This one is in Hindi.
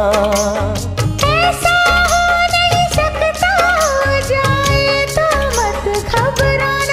ऐसा हो नहीं सकता जाए तो मत घबराना।